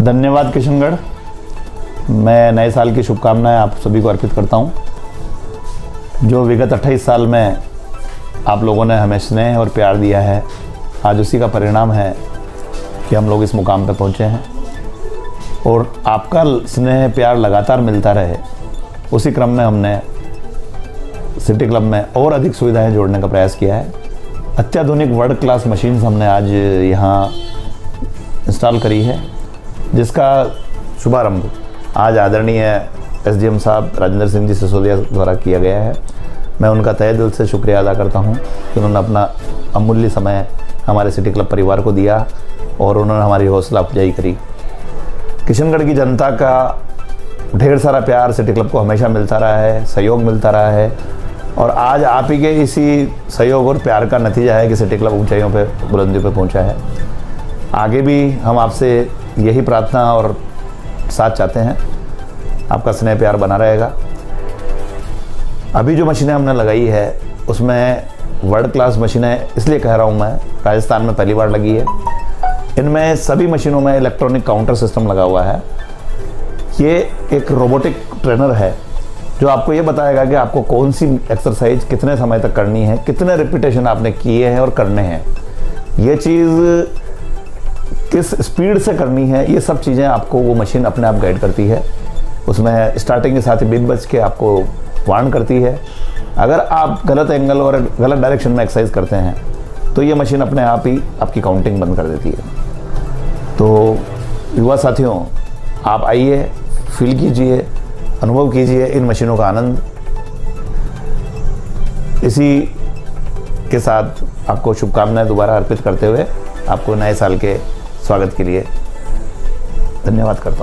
धन्यवाद किशनगढ़। मैं नए साल की शुभकामनाएँ आप सभी को अर्पित करता हूँ। जो विगत 28 साल में आप लोगों ने हमें स्नेह और प्यार दिया है, आज उसी का परिणाम है कि हम लोग इस मुकाम पर पहुँचे हैं। और आपका स्नेह, प्यार लगातार मिलता रहे, उसी क्रम में हमने सिटी क्लब में और अधिक सुविधाएँ जोड़ने का प्रयास किया है। अत्याधुनिक वर्ल्ड क्लास मशीन्स हमने आज यहाँ इंस्टॉल करी है। जिसका शुभारंभ आज आदरणीय एसडीएम साहब राजेंद्र सिंह जी सिसोदिया द्वारा किया गया है। मैं उनका तय दिल से शुक्रिया अदा करता हूँ कि उन्होंने अपना अमूल्य समय हमारे सिटी क्लब परिवार को दिया और उन्होंने हमारी हौसला अफजाई करी। किशनगढ़ की जनता का ढेर सारा प्यार सिटी क्लब को हमेशा मिलता रहा है, सहयोग मिलता रहा है और आज आप ही के इसी सहयोग और प्यार का नतीजा है कि सिटी क्लब ऊंचाइयों पे, बुलंदियों पे पहुँचा है। आगे भी हम आपसे यही प्रार्थना और साथ चाहते हैं। आपका स्नेह प्यार बना रहेगा। अभी जो मशीनें हमने लगाई है, उसमें वर्ल्ड क्लास मशीनें, इसलिए कह रहा हूँ मैं, राजस्थान में पहली बार लगी है। इनमें सभी मशीनों में इलेक्ट्रॉनिक काउंटर सिस्टम लगा हुआ है। ये एक रोबोटिक ट्रेनर है, जो आपको ये बताएगा कि आपको कौन सी एक्सरसाइज कितने समय तक करनी है, कितने रिपीटेशन आपने किए हैं और करने हैं। ये चीज़ किस स्पीड से करनी है, ये सब चीज़ें आपको वो मशीन अपने आप गाइड करती है। उसमें स्टार्टिंग के साथ ही बिन बच के आपको वार्न करती है। अगर आप गलत एंगल और गलत डायरेक्शन में एक्सरसाइज करते हैं तो ये मशीन अपने आप ही आपकी काउंटिंग बंद कर देती है। तो युवा साथियों, आप आइए फील कीजिए, अनुभव कीजिए इन मशीनों का आनंद। इसी के साथ आपको शुभकामनाएँ दोबारा अर्पित करते हुए आपको नए साल के स्वागत के लिए धन्यवाद करता हूँ।